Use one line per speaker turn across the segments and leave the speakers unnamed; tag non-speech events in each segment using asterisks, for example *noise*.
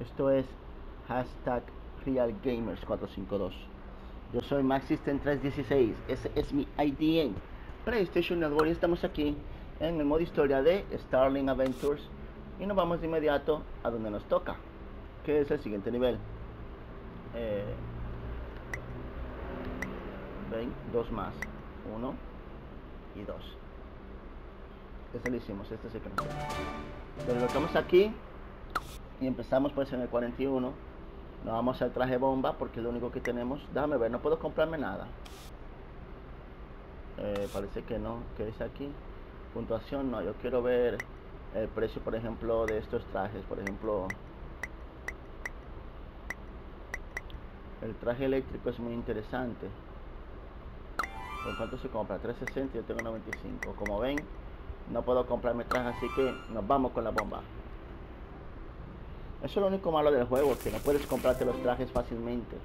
Esto es hashtag RealGamers452. Yo soy MaxSystem316. Ese es mi ID PlayStation Network y estamos aquí en el modo historia de Starling Adventures. Y nos vamos de inmediato a donde nos toca, que es el siguiente nivel. Eh, ven, dos más. Uno y dos. Este lo hicimos, este es el que nos toca. Pero estamos aquí y empezamos pues en el 41 nos vamos al traje bomba porque lo único que tenemos. Déjame ver, no puedo comprarme nada. Eh, parece que no, ¿qué dice aquí? puntuación, no, yo quiero ver el precio por ejemplo de estos trajes. Por ejemplo el traje eléctrico es muy interesante. ¿por cuánto se compra? 360 yo tengo 95 como ven no puedo comprarme traje así que nos vamos con la bomba eso es lo único malo del juego, que no puedes comprarte los trajes fácilmente.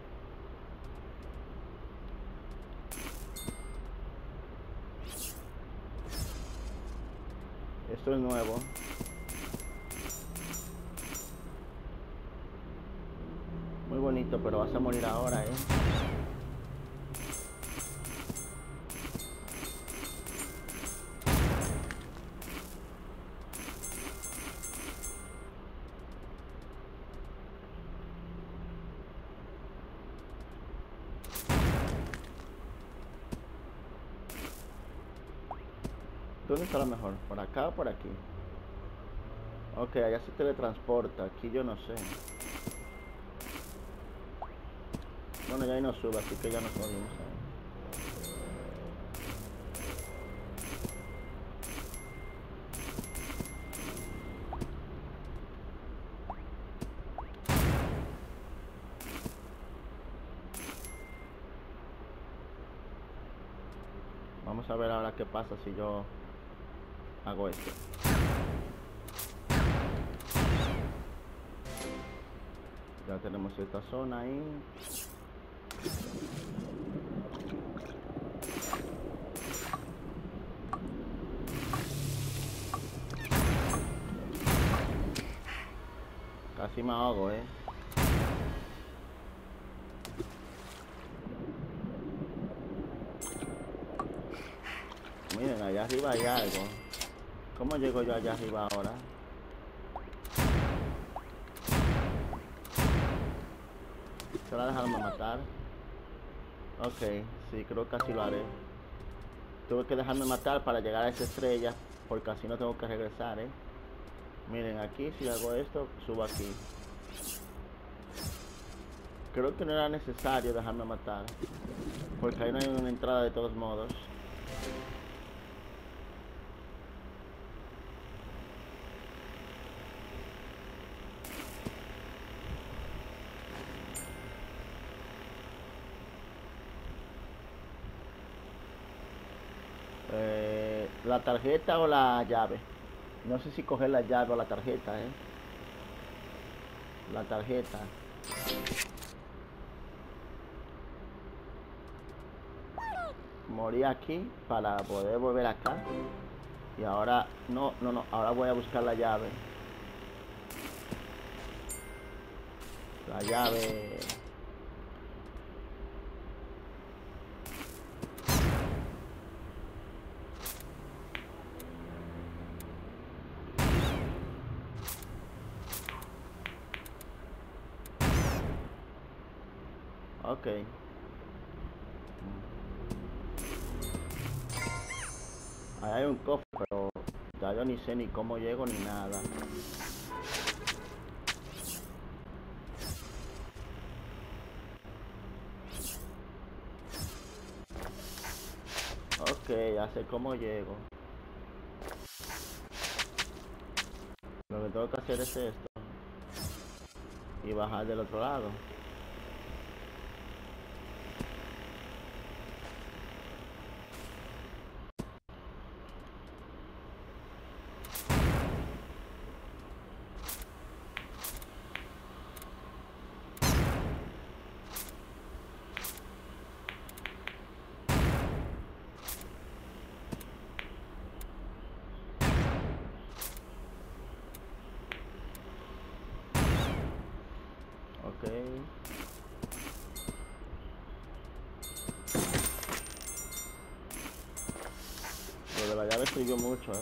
Esto es nuevo. Muy bonito, pero vas a morir ahora, eh. ¿Dónde está la mejor? ¿Por acá o por aquí? Ok, allá se teletransporta. Aquí yo no sé. Bueno, ya ahí no sube, así que ya nos morimos. Vamos a ver ahora qué pasa si yo hago esto. Ya tenemos esta zona ahí. Casi me ahogo, eh. Miren, allá arriba hay algo. ¿Cómo llego yo allá arriba ahora? ¿Se dejarme matar? Ok, sí, creo que así lo haré. Tuve que dejarme matar para llegar a esa estrella, porque así no tengo que regresar, ¿eh? Miren, aquí si hago esto, subo aquí. Creo que no era necesario dejarme matar, porque ahí no hay una entrada de todos modos. Eh, la tarjeta o la llave. No sé si coger la llave o la tarjeta, ¿eh? La tarjeta. Morí aquí para poder volver acá. Y ahora, no, no, no, ahora voy a buscar la llave. La llave. Sé ni cómo llego ni nada. Ok, ya sé cómo llego. Lo que tengo que hacer es esto. Y bajar del otro lado. Sirvió mucho, ¿eh?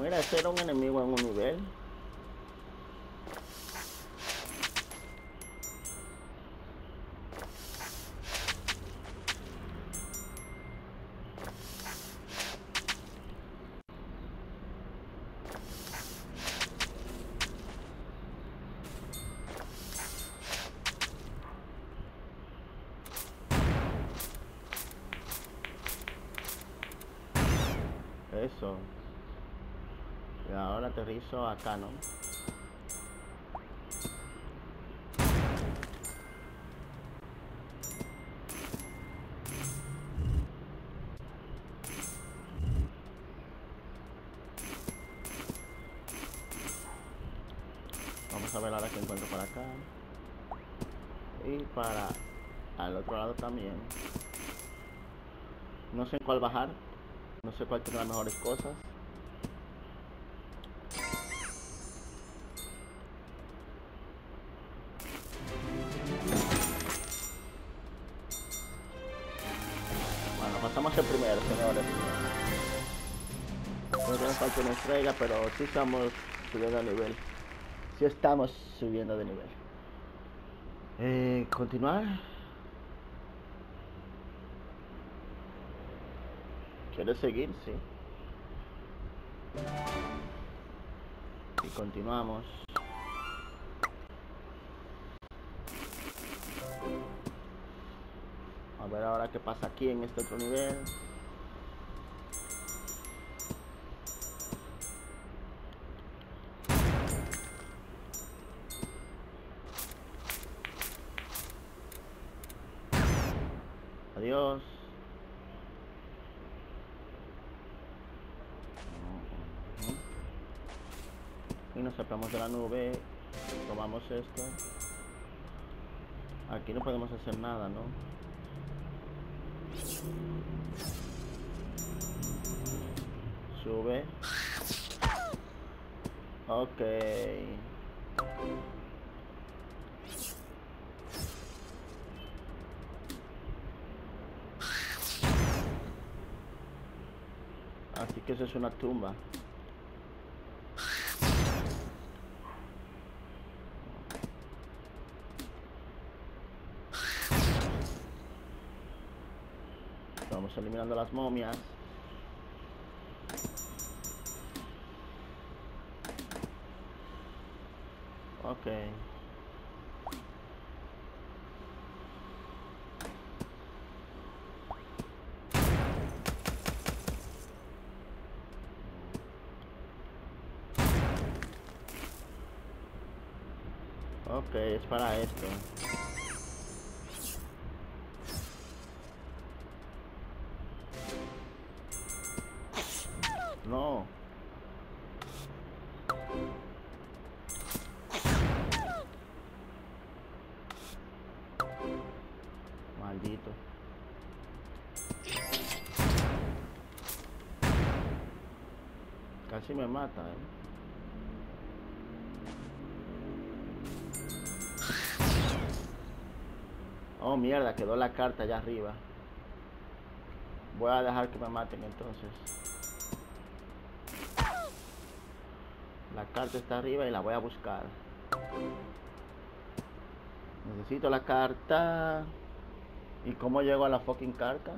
Mira, ese un enemigo en un nivel. Eso. Y ahora acá, ¿no? Vamos a ver ahora que encuentro por acá. Y para al otro lado también. No sé en cuál bajar. No sé cuál tiene las mejores cosas. Pasamos el primero, señores. Tiene falta una estrella, pero sí estamos subiendo de nivel. Sí estamos subiendo de nivel. Eh, continuar. ¿Quieres seguir? Sí. Y continuamos. A ver ahora qué pasa aquí en este otro nivel. Adiós. y nos sacamos de la nube tomamos esto aquí no podemos hacer nada no sube. Ok. Así que eso es una tumba Eliminando las momias. Ok. Ok, es para esto. Mata, eh. Oh, mierda, quedó la carta allá arriba. Voy a dejar que me maten entonces. La carta está arriba y la voy a buscar. Necesito la carta. ¿Y cómo llego a la fucking carta?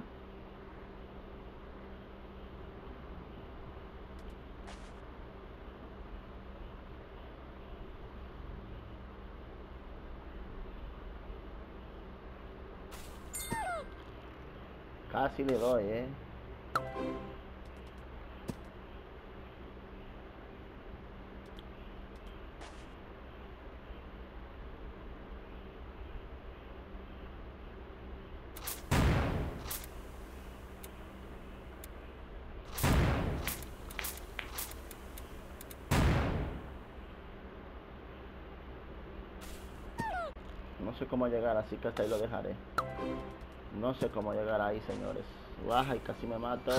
Casi le doy, eh. No sé cómo llegar, así que hasta ahí lo dejaré. No sé cómo llegar ahí, señores. Baja y casi me mato.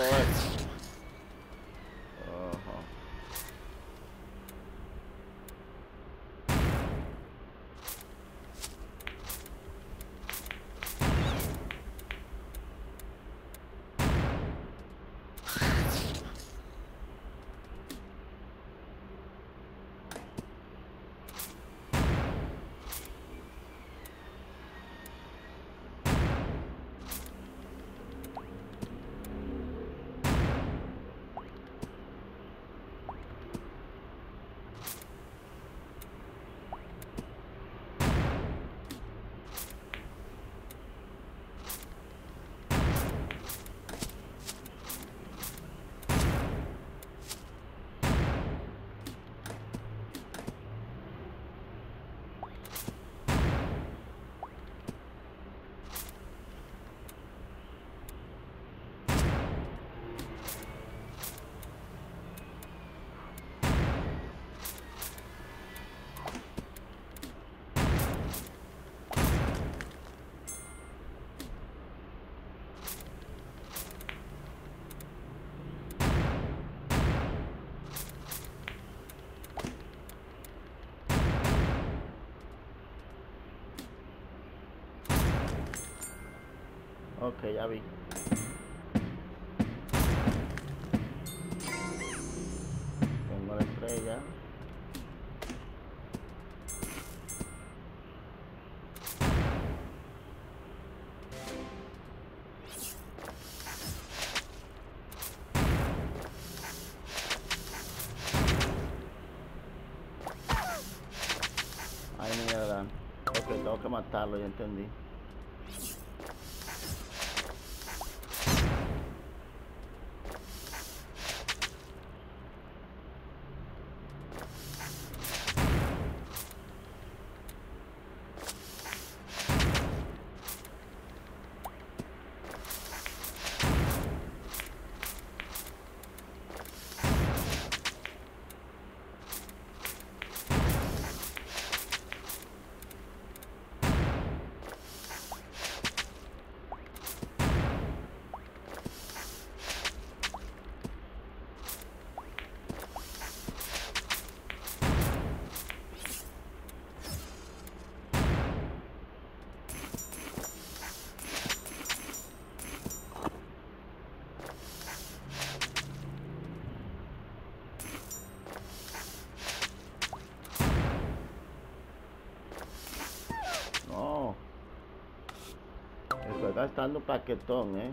Ok, ya vi. Tengo la estrella. Ay, mierda. Ok, tengo que matarlo, ya entendí. No. Estoy gastando paquetón, eh.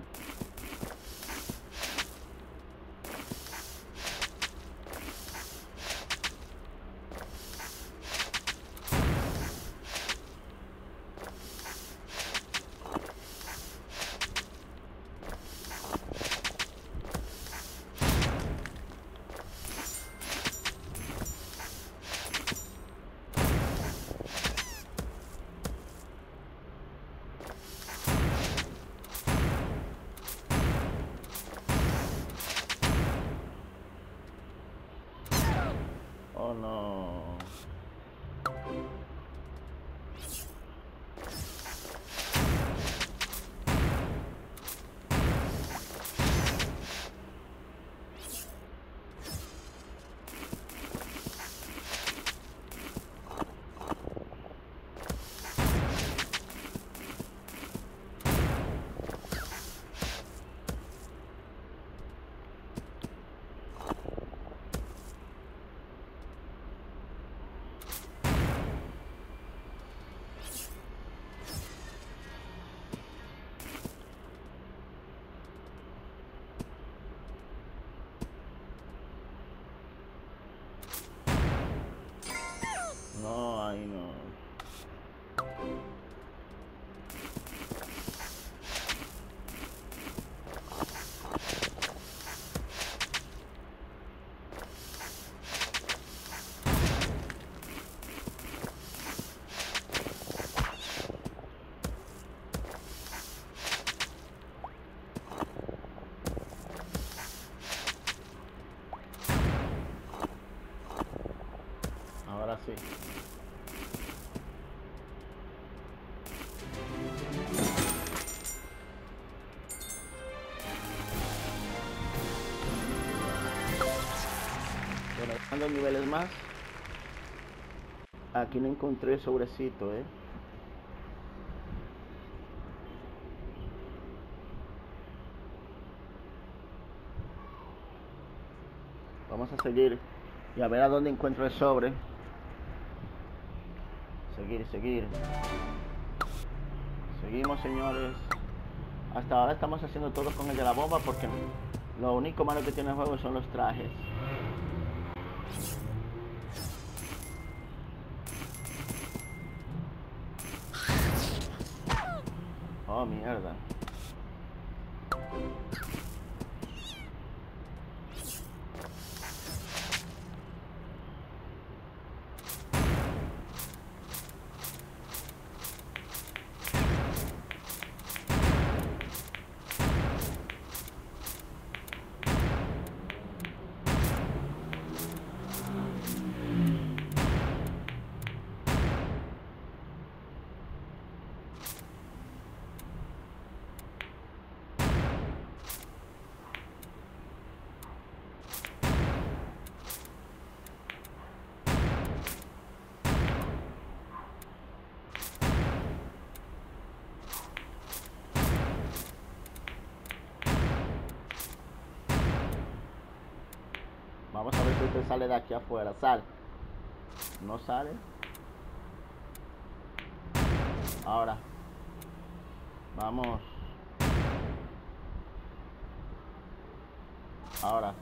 Niveles más. Aquí no encontré sobrecito, eh. Vamos a seguir y a ver a dónde encuentro el sobre. Seguir, seguir. Seguimos, señores. Hasta ahora estamos haciendo todo con el de la bomba porque lo único malo que tiene el juego son los trajes. Oh, te sale de aquí afuera. Sal. No sale. Ahora. Vamos. Ahora.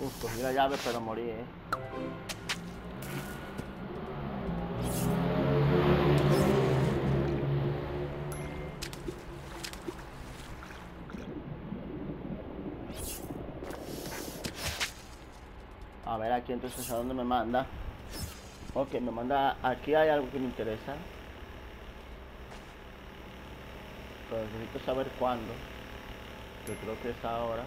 Uf, cogí la llave pero morí, eh. A ver aquí entonces a dónde me manda. Ok, me manda. Aquí hay algo que me interesa. Pero necesito saber cuándo. Yo creo que es ahora.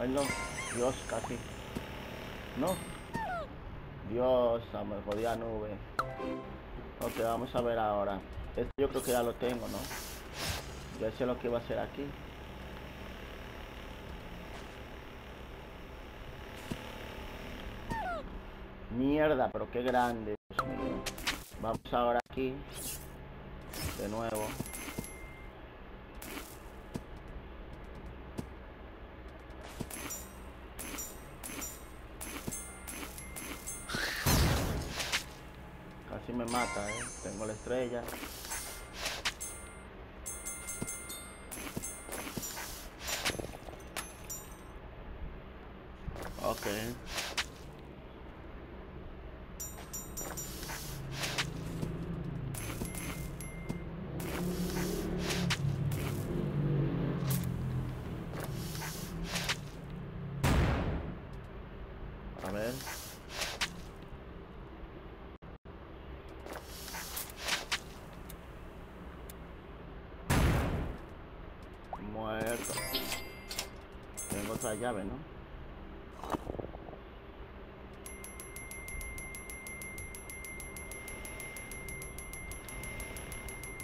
Ay no, Dios, casi. No. Dios, me jodía nube. Ok, vamos a ver ahora. Este yo creo que ya lo tengo, ¿no? Ya sé lo que va a hacer aquí. Mierda, pero qué grande. Vamos ahora aquí. De nuevo. Mata, eh. Tengo la estrella. Ok. A ver. Llave, ¿no?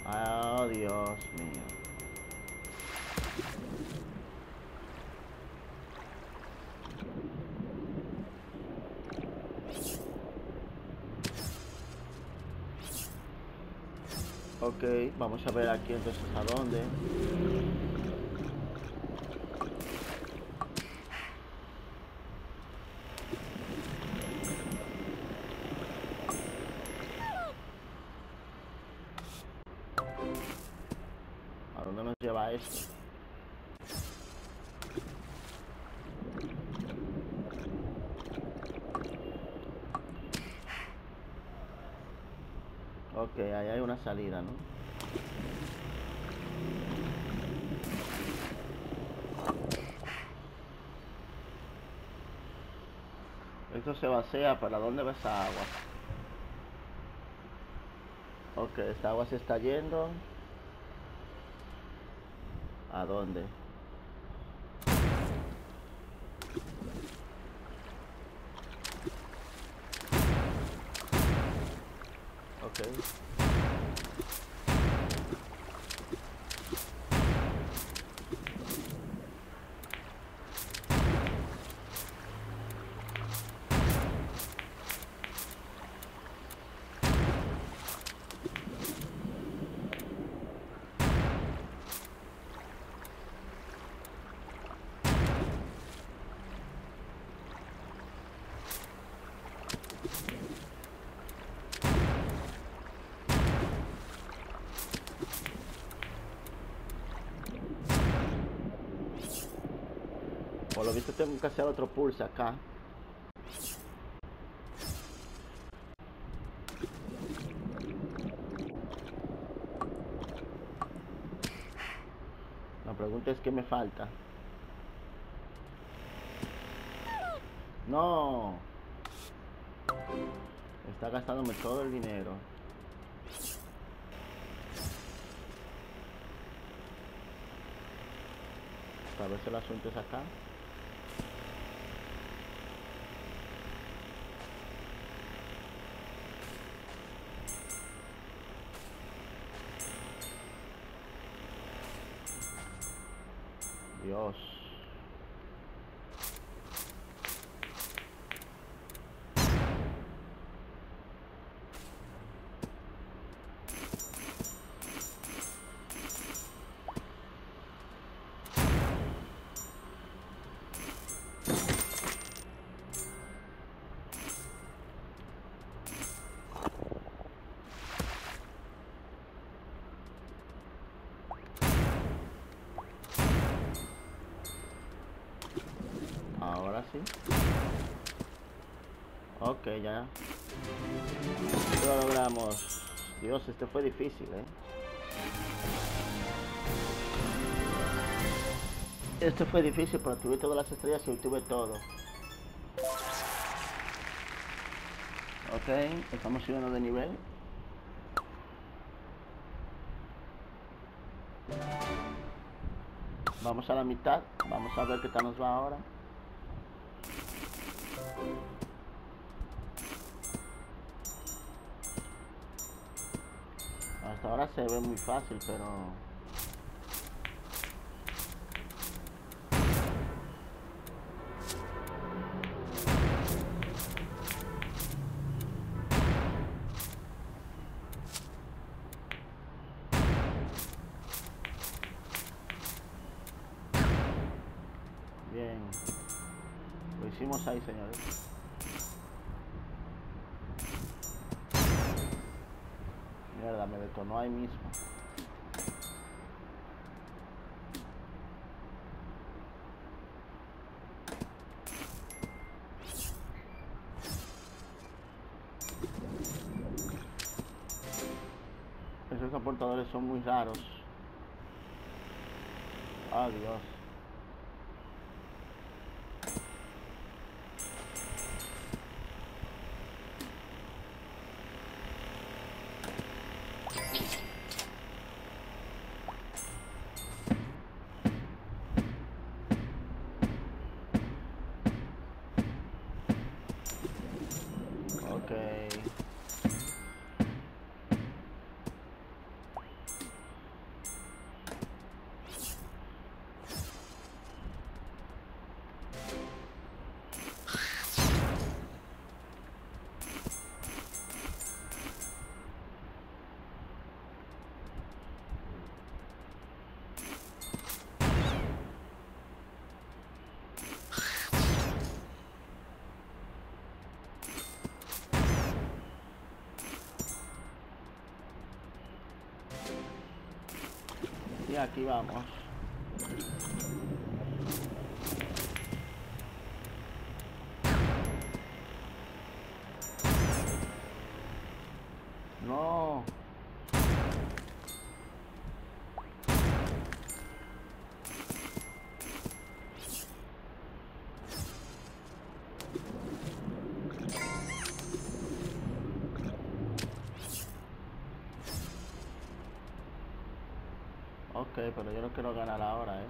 Oh, Dios mío. Ok, vamos a ver aquí entonces a dónde. ¿A dónde nos lleva esto? Ok, ahí hay una salida, ¿no? Esto se vacía, ¿para dónde va esa agua? Ok, esta agua se está yendo. ¿A dónde? Por lo visto tengo que hacer otro pulse acá. La pregunta es qué me falta. No. Está gastándome todo el dinero. A ver si el asunto es acá. Ahora sí. Ok, ya. Lo logramos. Dios, este fue difícil, ¿eh? Este fue difícil, pero tuve todas las estrellas y obtuve todo. Ok, estamos subiendo de nivel. Vamos a la mitad. Vamos a ver qué tal nos va ahora. Se ve muy fácil, pero... Esos aportadores son muy raros. Adiós. Aquí vamos. Ok, pero yo no quiero ganar ahora, ¿eh?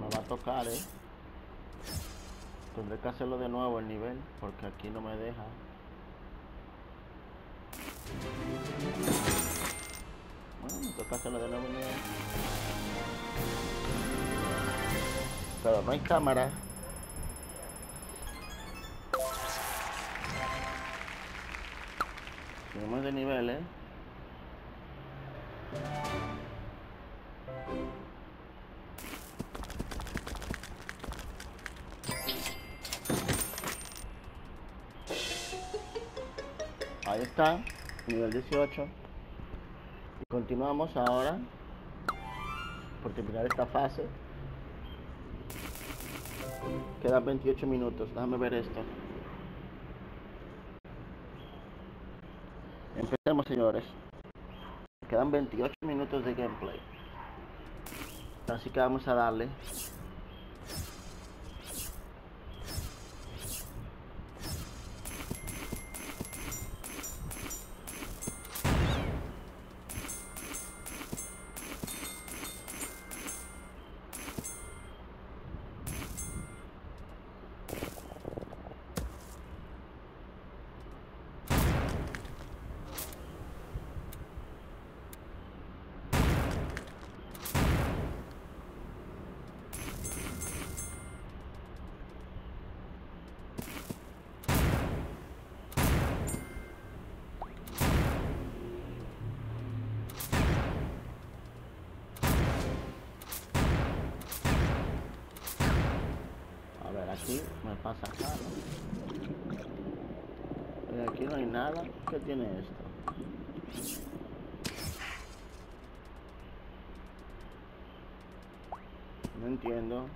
Me va a tocar, ¿eh? Tendré que hacerlo de nuevo el nivel, porque aquí no me deja. Bueno, toca hacerlo de nuevo el nivel. Pero no hay cámara. Nivel 18. Y continuamos ahora por terminar esta fase. Quedan 28 minutos, déjame ver esto. Empecemos señores. Quedan 28 minutos de gameplay. Así que vamos a darle. Nada. ¿Qué tiene esto? No entiendo.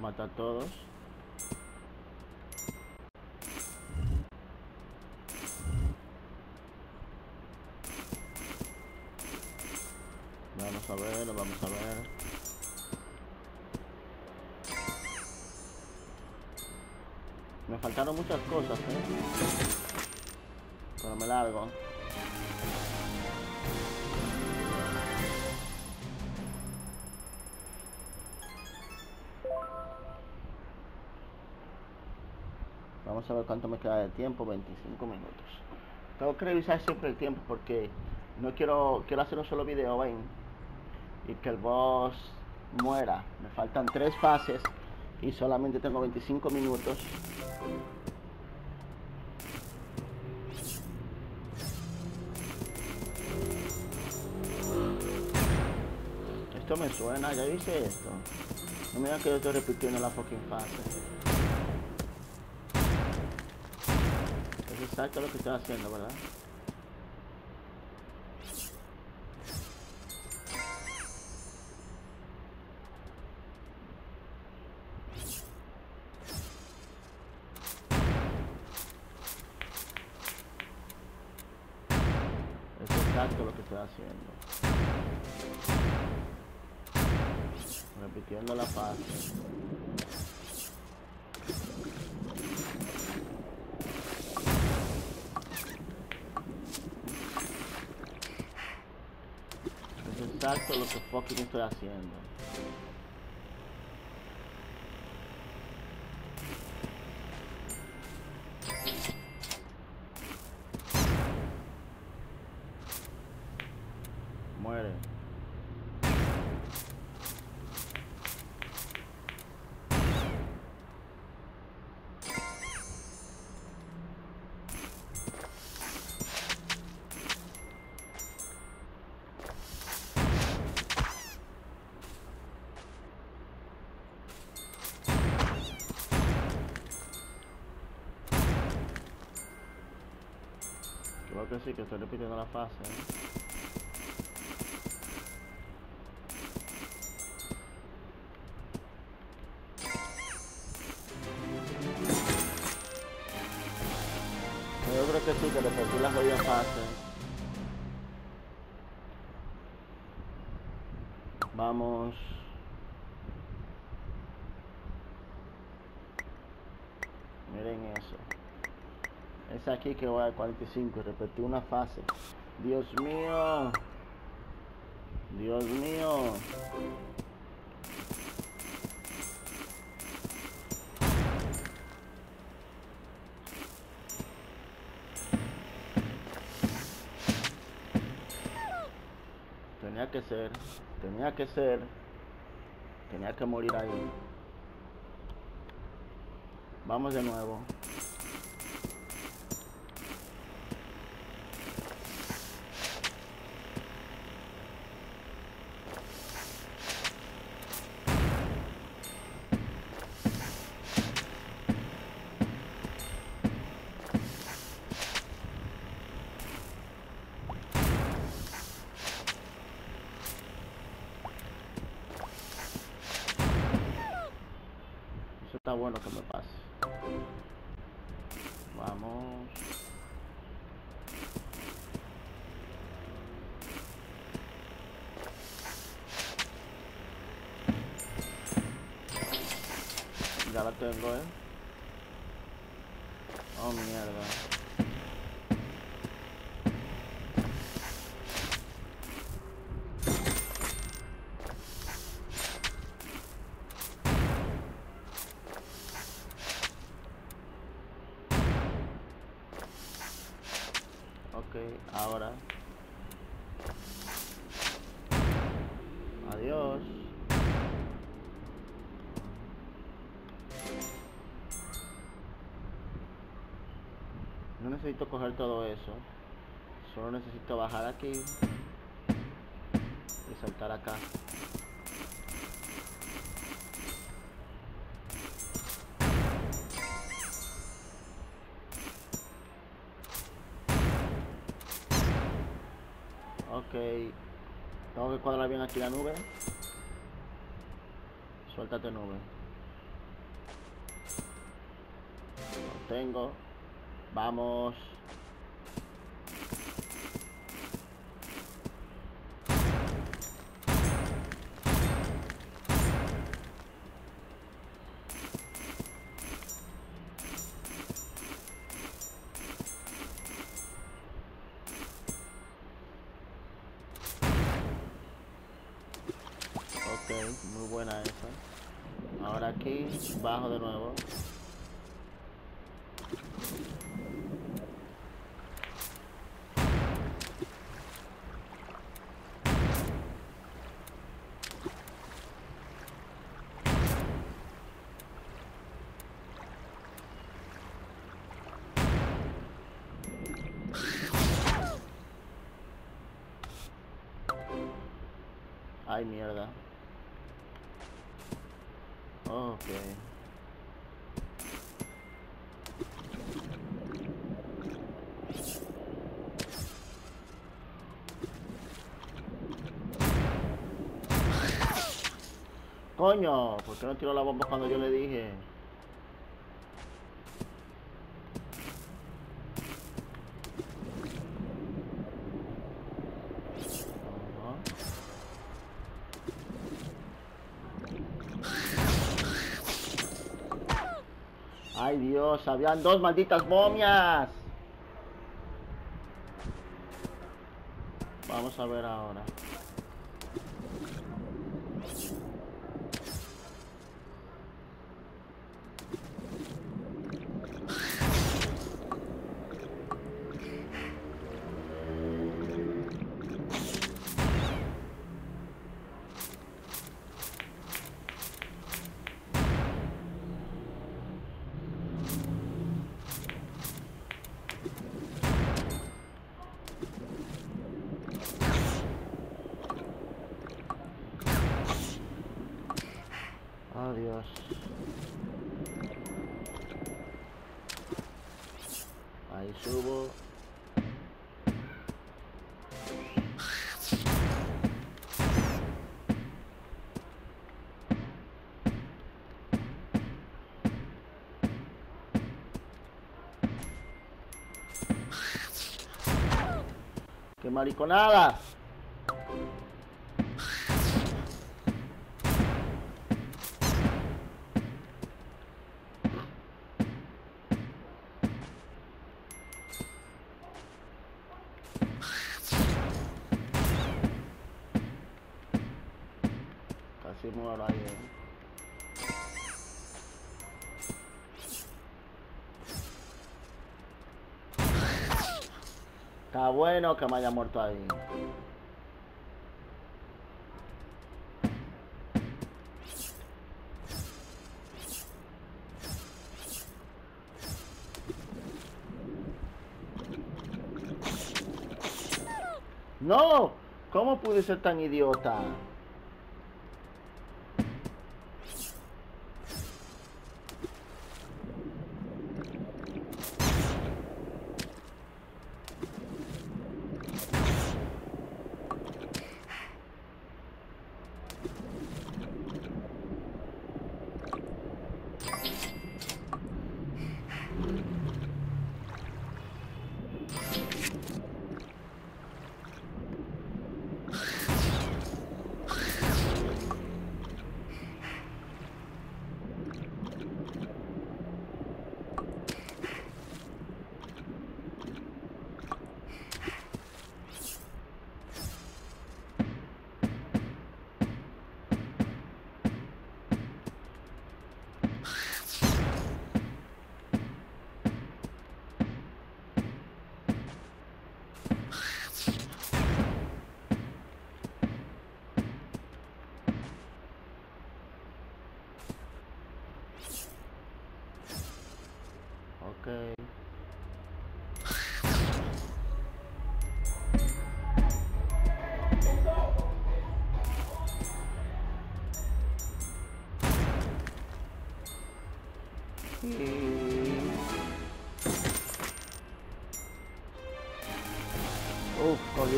A matar a todos. Vamos a ver, vamos a ver. Me faltaron muchas cosas, ¿eh? Pero me largo. Ver cuánto me queda de tiempo, 25 minutos. Tengo que revisar siempre el tiempo porque no quiero quiero hacer un solo video, ven, y que el boss muera. Me faltan tres fases y solamente tengo 25 minutos. Esto me suena, ya hice esto. No me digan que yo estoy repitiendo la fucking fase. Exacto lo que estoy haciendo, ¿verdad? Exacto lo que estoy haciendo. Repitiendo la fase. Es exacto lo que fucking estoy haciendo. Repitiendo la fase. ¿eh? Es aquí que voy al 45 y repetí una fase. Dios mío. Dios mío. Tenía que ser, tenía que ser, tenía que morir ahí. Vamos de nuevo. Bueno que me pase. Vamos. Ya la tengo, eh. Oh, mierda. Ok, Adiós. No necesito coger todo eso. Solo necesito bajar aquí y saltar acá. Que cuadrar bien aquí la nube. Suéltate nube. Lo tengo. Vamos. Ay, mierda. Ok. Coño, ¿por qué no tiró la bomba cuando yo le dije? Ajá. Ay Habían dos malditas momias. Vamos a ver ahora. ¡Qué mariconada! Bueno que me haya muerto ahí. ¡No! ¿Cómo pude ser tan idiota?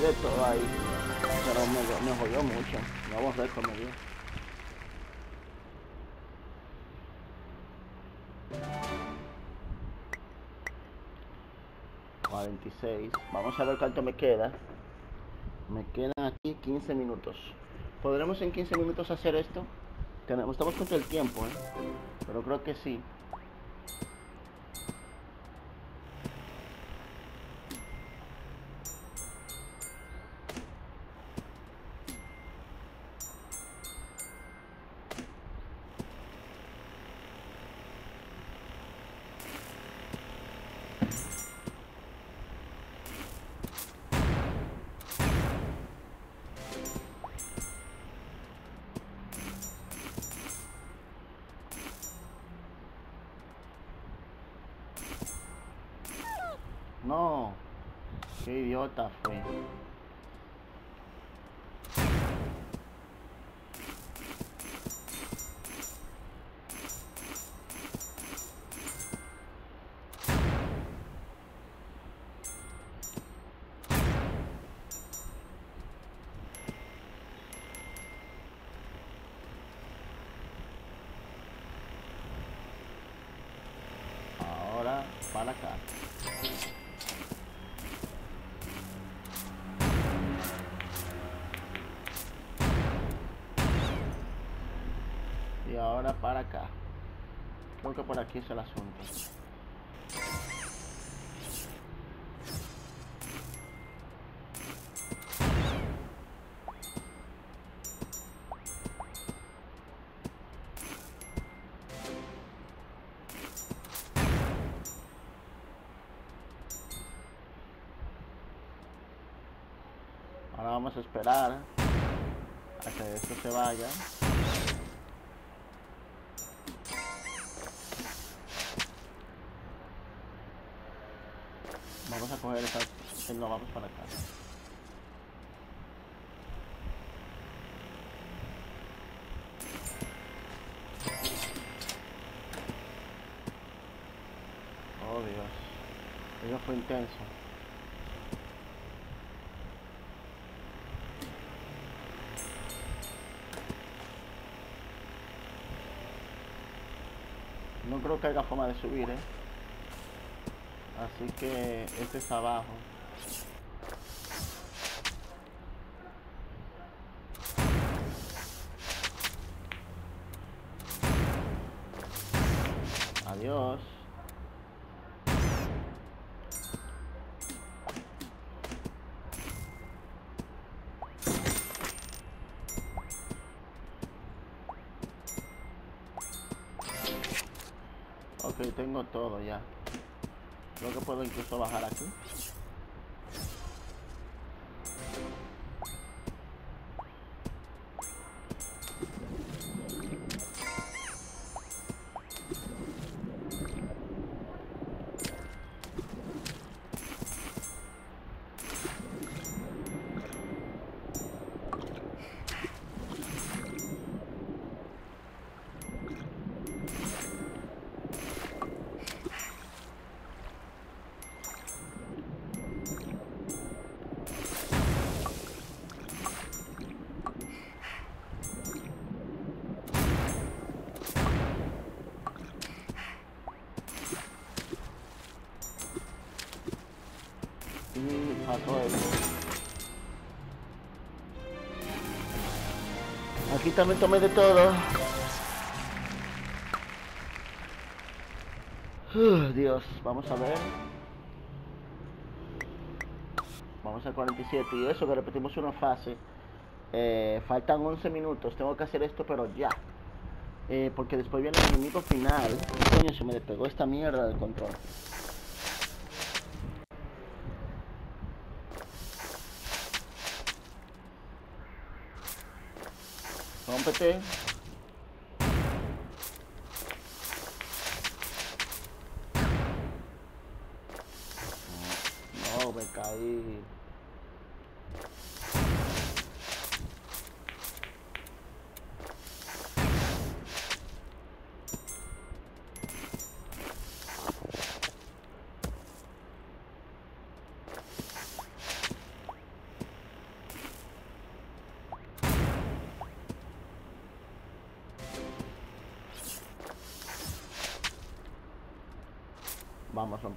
De todo ahí. Pero me, me jodió mucho. Vamos a ver cómo dio. ...46... Vamos a ver cuánto me queda. Me quedan aquí 15 minutos. ¿Podremos en 15 minutos hacer esto? Tenemos, estamos contra el tiempo, ¿eh? Pero creo que sí. No. Qué idiota fue. Por aquí es el asunto. Ahora vamos a esperar a que esto se vaya. Vamos para acá. Oh Dios. Eso fue intenso. No creo que haya forma de subir, ¿eh? Así que este es abajo. Tengo todo ya. Creo que puedo incluso bajar aquí. También tomé de todo. Dios, vamos a ver. Vamos a 47 y eso que repetimos una fase. Eh, faltan 11 minutos. Tengo que hacer esto, pero ya. Eh, porque después viene el enemigo final. Coño, se me despegó esta mierda del control. Rómpete. No, me caí.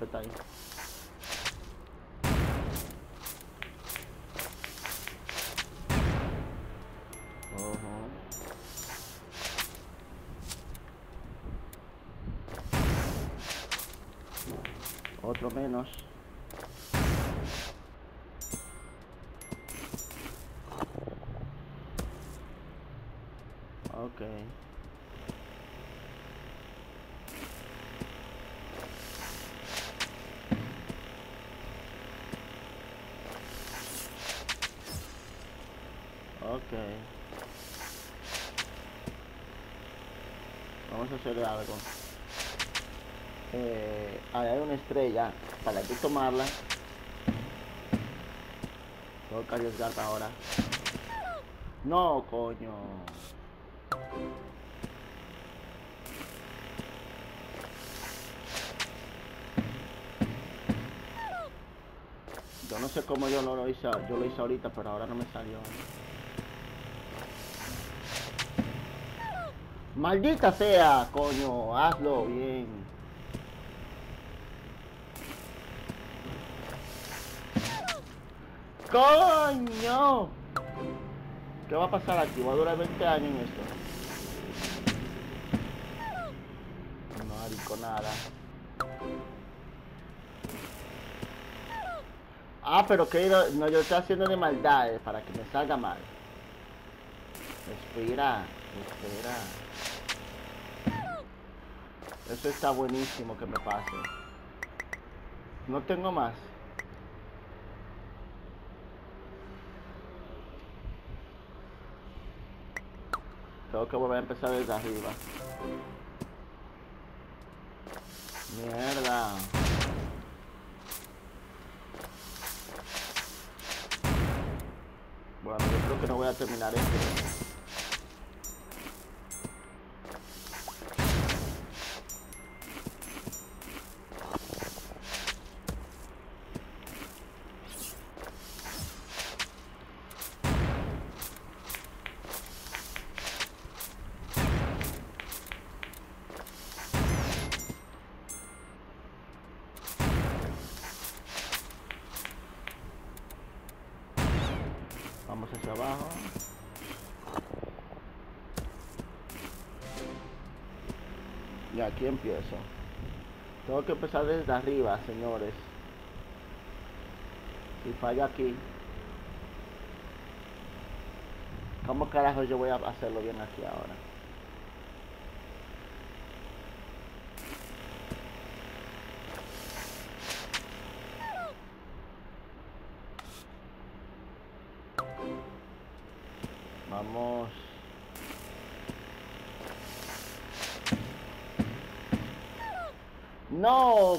Vamos, rompete ahí. Ojo. Otro menos. Okay. Ok. Vamos a hacer algo. Eh, hay una estrella. Para que tomarla. Tengo que arriesgar ahora. No, coño. Yo no sé cómo yo lo hice, yo lo hice ahorita, pero ahora no me salió. Maldita sea, coño, hazlo bien. ¡Coño! ¿Qué va a pasar aquí? Va a durar 20 años en esto. No, marico, nada. Ah, pero que no, yo estoy haciendo de maldades para que me salga mal. Respira, respira. Eso está buenísimo que me pase. No tengo más. Tengo que volver a empezar desde arriba. Mierda. Bueno, yo creo que no voy a terminar esto. Aquí empiezo. Tengo que empezar desde arriba, señores. Si falla aquí. ¿Cómo carajo yo voy a hacerlo bien aquí ahora?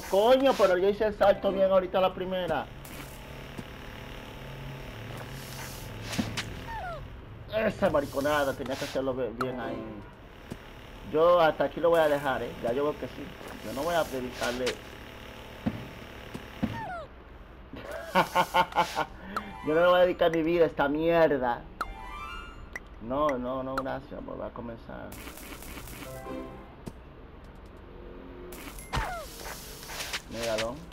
Coño, pero yo hice el salto bien ahorita la primera. Esa mariconada, tenía que hacerlo bien ahí. Yo hasta aquí lo voy a dejar, ¿eh? Ya yo veo que sí. Yo no voy a dedicarle... *laughs* yo no le voy a dedicar mi vida a esta mierda. No, no, no, gracias. Voy a comenzar. Míralo.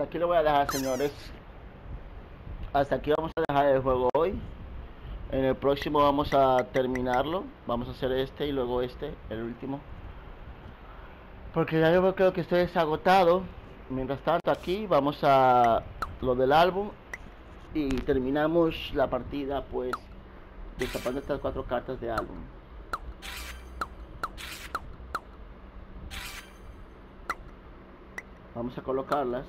Hasta aquí lo voy a dejar, señores. Hasta aquí vamos a dejar el juego hoy. En el próximo vamos a terminarlo. Vamos a hacer este y luego este, el último. Porque ya yo creo que estoy desagotado. Mientras tanto aquí vamos a lo del álbum y terminamos la partida pues destapando estas cuatro cartas de álbum. Vamos a colocarlas.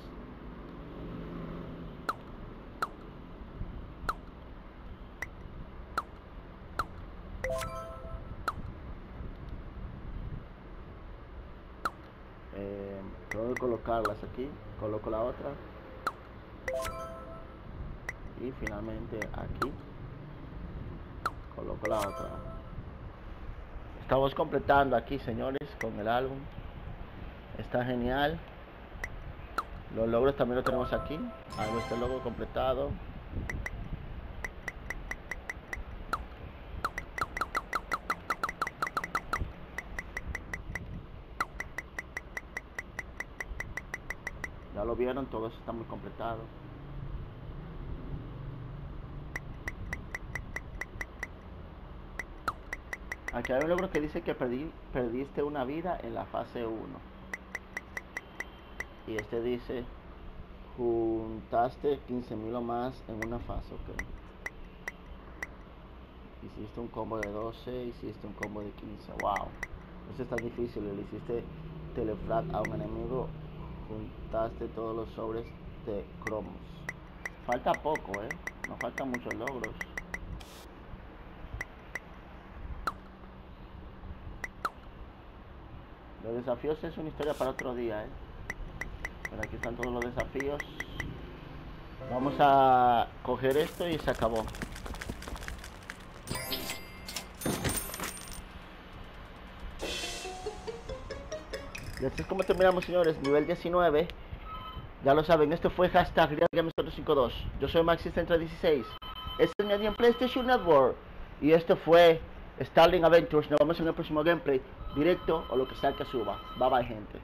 Colocarlas aquí. Coloco la otra. Y finalmente aquí. Coloco la otra. Estamos completando aquí, señores, con el álbum. Está genial. Los logros también los tenemos aquí. Hago este logo completado. Vieron, todo eso está muy completado. Aquí hay un logro que dice que perdiste una vida en la fase 1. Y este dice, juntaste 15.000 o más en una fase, ok. Hiciste un combo de 12, hiciste un combo de 15, wow. Eso está difícil, le hiciste telefrat a un enemigo, juntaste todos los sobres de cromos. Falta poco, eh. Nos faltan muchos logros. Los desafíos es una historia para otro día, ¿eh? Pero aquí están todos los desafíos. Vamos a coger esto y se acabó. Y así es como terminamos, señores. Nivel 19. Ya lo saben, esto fue hashtag RealGames452. Yo soy MaxiCentra16. Este es mi en PlayStation Network. Y esto fue Starling Adventures. Nos vemos en el próximo gameplay directo o lo que sea que suba. Bye bye, gente.